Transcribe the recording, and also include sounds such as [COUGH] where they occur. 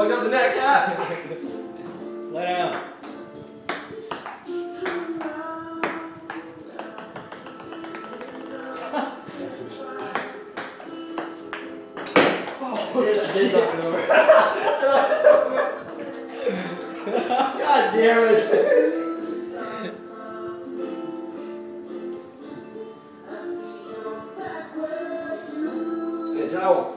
Plug up the neck, ah! [LAUGHS] Lay down. [LAUGHS] oh, shit. [LAUGHS] God damn it. Good towel.